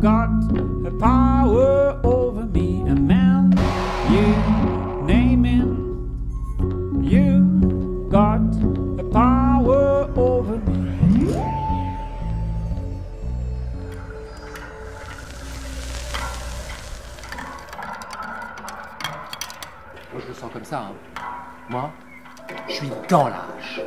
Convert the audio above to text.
You got a power over me, a man. You name him. You got a power over me. Moi, je le sens comme ça. hein. Moi, je suis dans l'âge.